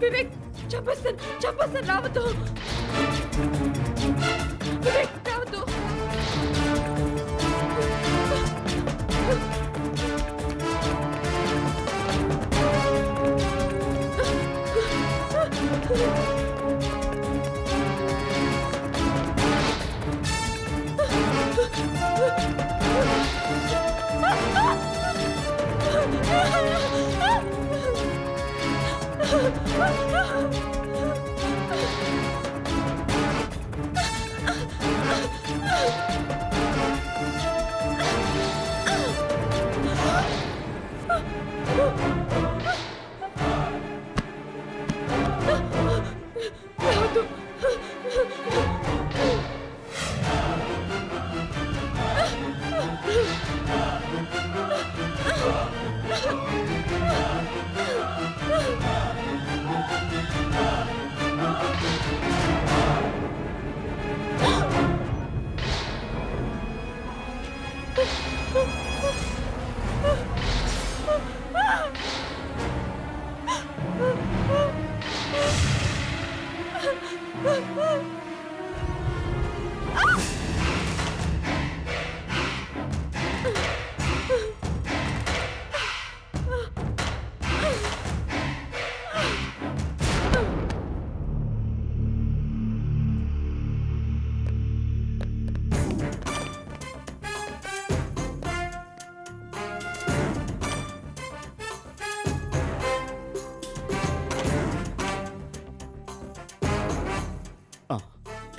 विवेक चपसन चपसन राव हो विवेक रावत हो Ah! Oh!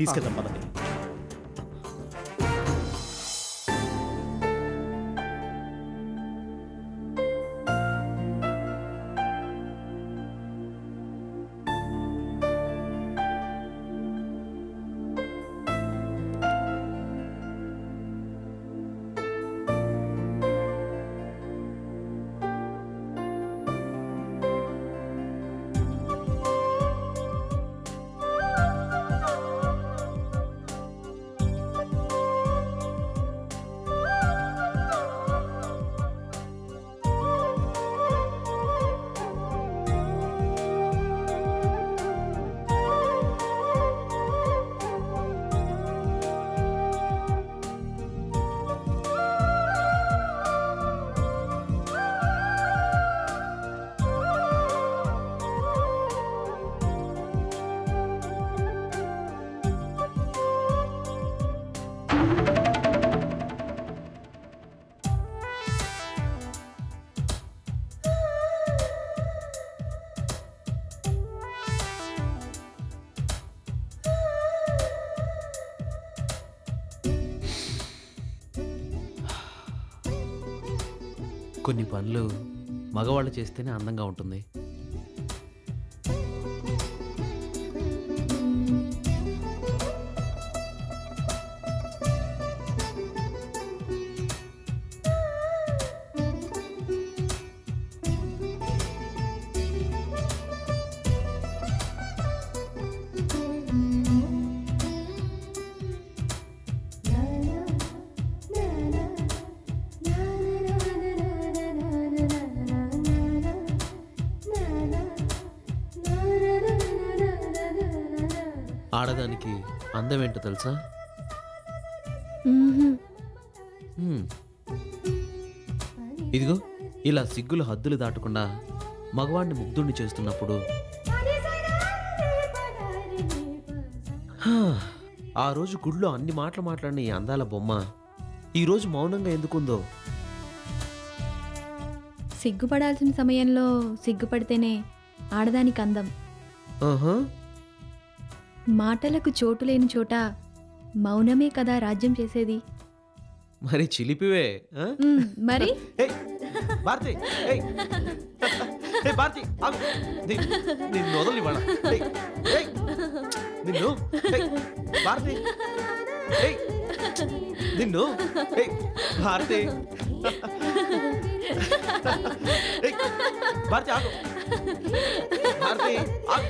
తీసుకెళ్దాం పద. కొన్ని పనులు మగవాళ్ళు చేస్తేనే అందంగా ఉంటుంది. ఆడదానికి అందం ఏంటో తెలుసా. ఇదిగో ఇలా సిగ్గుల హద్దులు దాటకుండా మగవాడిని ముగ్ధుణ్ణి చేస్తున్నప్పుడు హా, ఆ రోజు గుడిలో అన్ని మాటలు మాట్లాడిన ఈ అందాల బొమ్మ ఈ రోజు మౌనంగా ఎందుకుందో? సిగ్గుపడాల్సిన సమయంలో సిగ్గుపడితేనే ఆడదానికి అందం. ఆహా. మాటలకు చోటు లేని చోట మౌనమే కదా రాజ్యం చేసేది. మరి చిలిపివే ఆ? మ్, మరి? ఏయ్, భారతి ఏయ్. ఏయ్, భారతి ఆగు. ని- నిన్ను ఏయ్, భారతి ఏయ్, నిన్ను ఏయ్, భారతి. ఏయ్, భారతి ఆగు. భారతి ఆగు.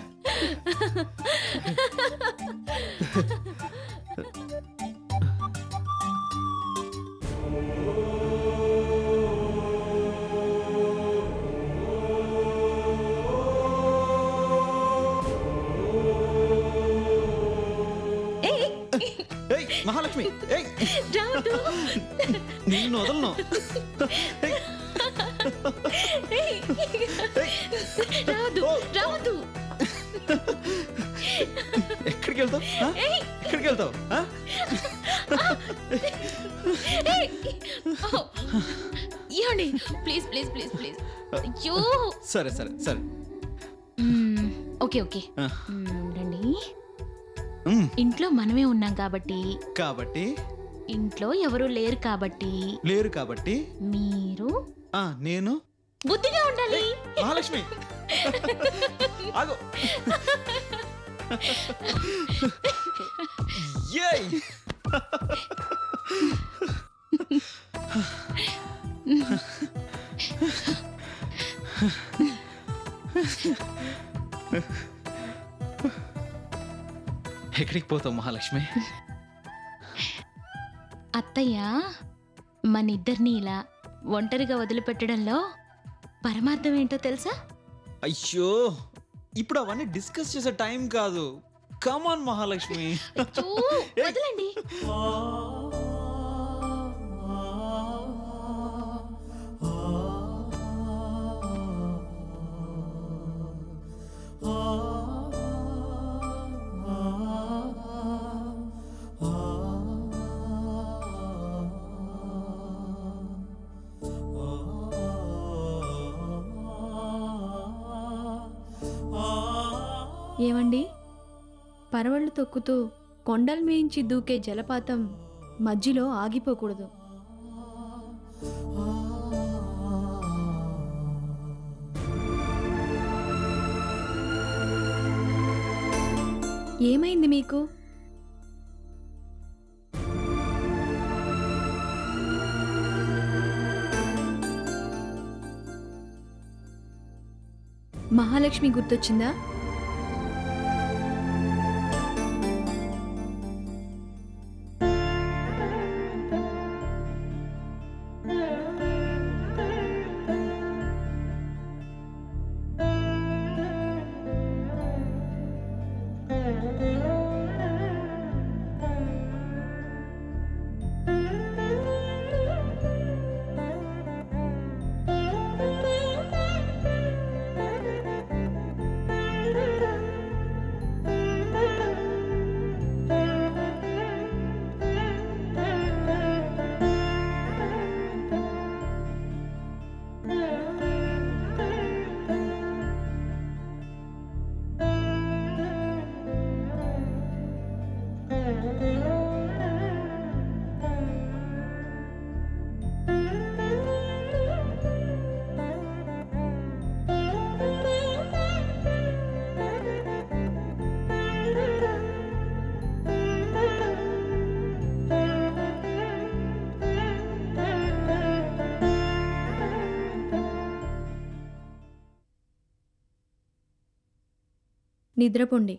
మహాలక్ష్మి ఏయ్. నిన్ను వదలను. ఏయ్, ఎక్కడికి వెళ్తావు? ఆ? ఎక్కడికి వెళ్తావు? ఆ? ఏయ్! ఓ! ఏమండి? Please please please please. అయ్యో. సరే సరే సరే. మ్మ్, ఓకే ఓకే. ఆ. మ్మ్, రండి. ఇంట్లో మనమే ఉన్నాం కాబట్టి కాబట్టి? ఇంట్లో ఎవరు లేరు కాబట్టి లేరు కాబట్టి? మీరు ఆ నేను? బుద్ధిగా ఉండాలి. మహాలక్ష్మి! ఆగు. ఎక్కడికి పోతావు మహాలక్ష్మి? అత్తయ్య మన ఇద్దరిని ఇలా ఒంటరిగా వదిలిపెట్టడంలో పరమార్థం ఏంటో తెలుసా? అయ్యో ఇప్పుడు అవన్నీ డిస్కస్ చేసే టైం కాదు. Come on Mahalakshmi. వదలండి. ఏమండి? పరవళ్ళు తొక్కుతూ కొండల మేయించి దూకే జలపాతం మధ్యలో ఆగిపోకూడదు. ఏమైంది మీకు? మహాలక్ష్మి గుర్తొచ్చిందా? నిద్రపోండి.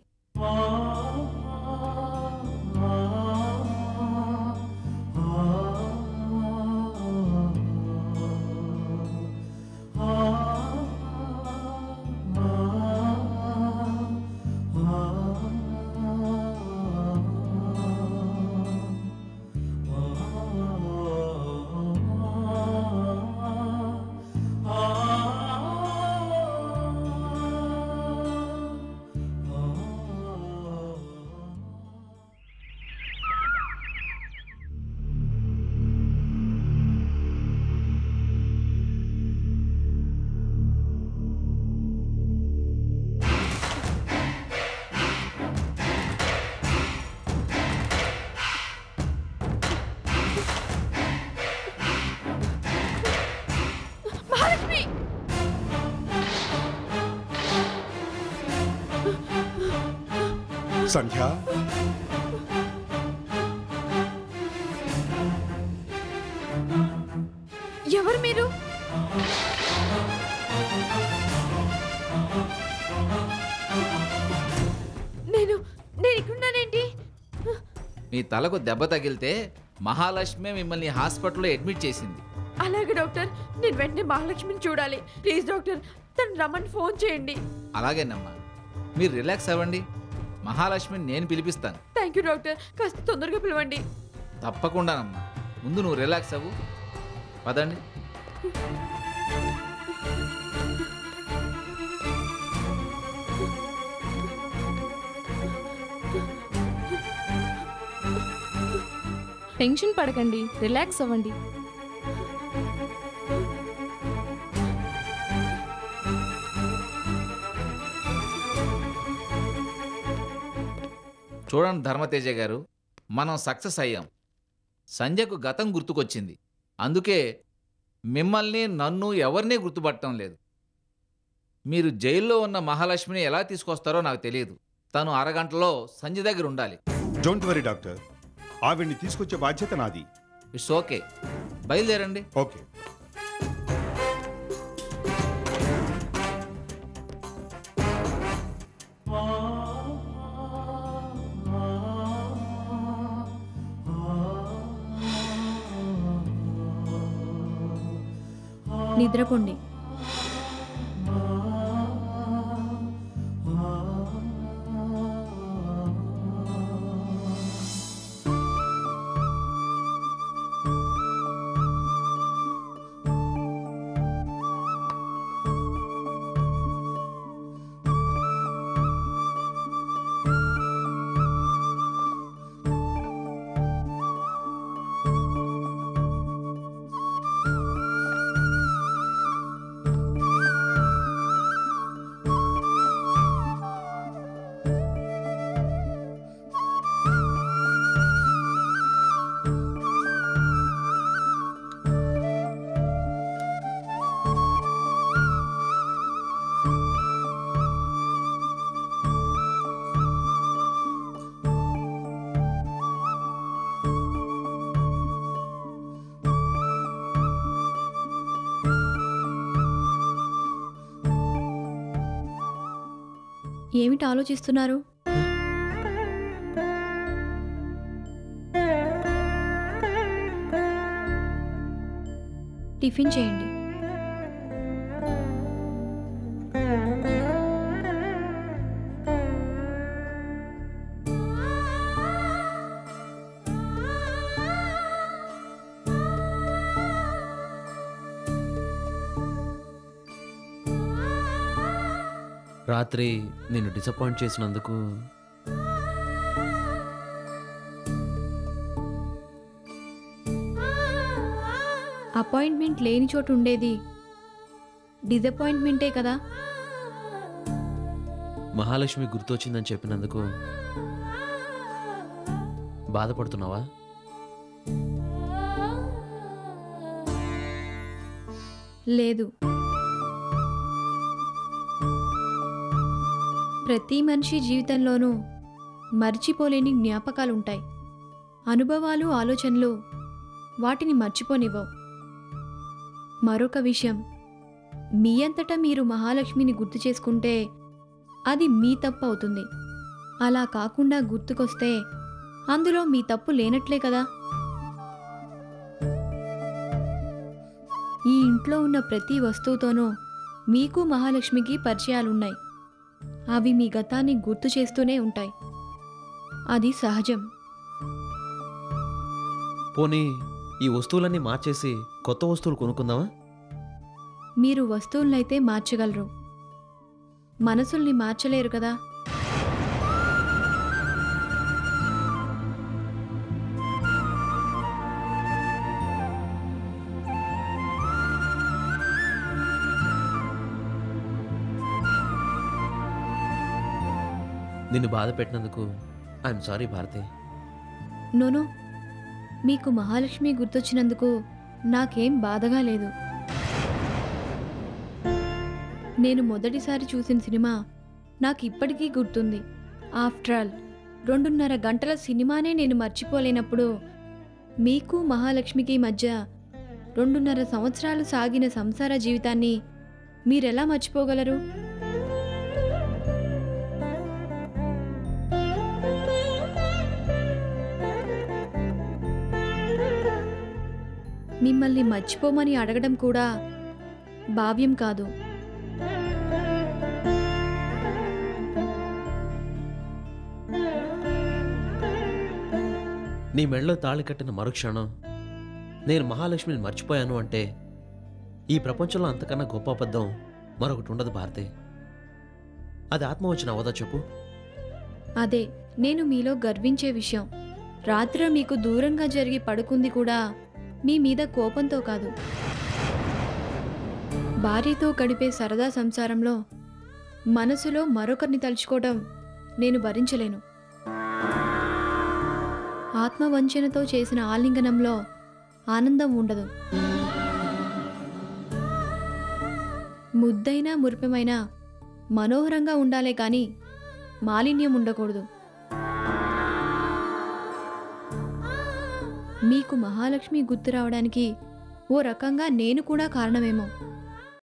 సంధ్య. ఎవరు మీరు? నేను నేను ఇక్కడున్నానేంటి? మీ తలకు దెబ్బ తగిలితే మహాలక్ష్మి మిమ్మల్ని హాస్పిటల్లో అడ్మిట్ చేసింది. అలాగే డాక్టర్. నేను వెంటనే మహాలక్ష్మిని చూడాలి. Please doctor. తను రమ్మని ఫోన్ చేయండి. అలాగేనమ్మా. మీరు రిలాక్స్ అవ్వండి. మహాలక్ష్మిని నేను పిలిపిస్తాను. థ్యాంక్ యూ డాక్టర్ కాస్త తొందరగా పిలవండి. తప్పకుండానమ్మా. ముందు నువ్వు రిలాక్స్ అవ్వు. పదండి. టెన్షన్ పడకండి. రిలాక్స్ అవ్వండి. చూడండి ధర్మతేజ గారు మనం సక్సెస్ అయ్యాం. సంజయ్కు గతం గుర్తుకొచ్చింది. అందుకే మిమ్మల్ని నన్ను ఎవరినీ గుర్తుపట్టడం లేదు. మీరు జైల్లో ఉన్న మహాలక్ష్మిని ఎలా తీసుకొస్తారో నాకు తెలియదు. తను అరగంటలో సంజయ్ దగ్గర ఉండాలి. Don't worry doctor. ఆవిడ్ని తీసుకొచ్చే బాధ్యత నాది. ఇట్స్ ఓకే బయలుదేరండి. ఓకే నిద్రపోండి ఏమిటి ఆలోచిస్తున్నారు? టిఫిన్ చేయండి. రాత్రి నిన్ను డిసప్పాయింట్ చేసినందుకు అపాయింట్మెంట్ లేని చోటు ఉండేది. డిసప్పాయింట్మెంటే కదా? మహాలక్ష్మి గుర్తొచ్చిందని చెప్పినందుకు బాధపడుతున్నావా? లేదు. ప్రతి మనిషి జీవితంలోనూ మర్చిపోలేని జ్ఞాపకాలుంటాయి. అనుభవాలు ఆలోచనలు వాటిని మర్చిపోనివ్వవు. మరొక విషయం మీ అంతటా మీరు మహాలక్ష్మిని గుర్తు చేసుకుంటే అది మీ తప్పు అవుతుంది. అలా కాకుండా గుర్తుకొస్తే అందులో మీ తప్పు లేనట్లే కదా? ఈ ఇంట్లో ఉన్న ప్రతి వస్తువుతోనూ మీకు మహాలక్ష్మికి పరిచయాలున్నాయి. అవి మీ గతాన్ని గుర్తు చేస్తూనే ఉంటాయి. అది సహజం. పోనీ ఈ వస్తువులన్నీ మార్చేసి కొత్త వస్తువులు కొనుక్కుందామా? మీరు వస్తువులనైతే మార్చగలరు. మనసుల్ని మార్చలేరు కదా. నిన్ను బాధ పెట్టినందుకు ఐఎమ్ సారీ భారతి. నోనో మీకు మహాలక్ష్మి గుర్తొచ్చినందుకు నాకేం బాధగా లేదు. నేను మొదటిసారి చూసిన సినిమా నాకు ఇప్పటికీ గుర్తుంది. ఆఫ్టర్ ఆల్ రెండున్నర గంటల సినిమానే నేను మర్చిపోలేనప్పుడు మీకు మహాలక్ష్మికి మధ్య రెండున్నర సంవత్సరాలు సాగిన సంసార జీవితాన్ని మీరెలా మర్చిపోగలరు? మిమ్మల్ని మర్చిపోమని అడగడం కూడా భావ్యం కాదు. నీ మెళ్ళ తాళి కట్టిన మరుక్షణం నేను మహాలక్ష్మిని మర్చిపోయాను అంటే ఈ ప్రపంచంలో అంతకన్నా గొప్ప అబద్ధం మరొకటి ఉండదు భారతి. అది ఆత్మవచన అవదా చెప్పు? అదే నేను మీలో గర్వించే విషయం. రాత్రి మీకు దూరంగా జరిగి పడుకుంది కూడా మీ మీద కోపంతో కాదు. భార్యతో గడిపే సరదా సంసారంలో మనసులో మరొకరిని తలుచుకోవడం నేను భరించలేను. ఆత్మవంచనతో చేసిన ఆలింగనంలో ఆనందం ఉండదు. ముద్దైనా మురిపెమైనా మనోహరంగా ఉండాలే కానీ మాలిన్యం ఉండకూడదు. మీకు మహాలక్ష్మి గుర్తు రావడానికి ఓ రకంగా నేను కూడా కారణమేమో.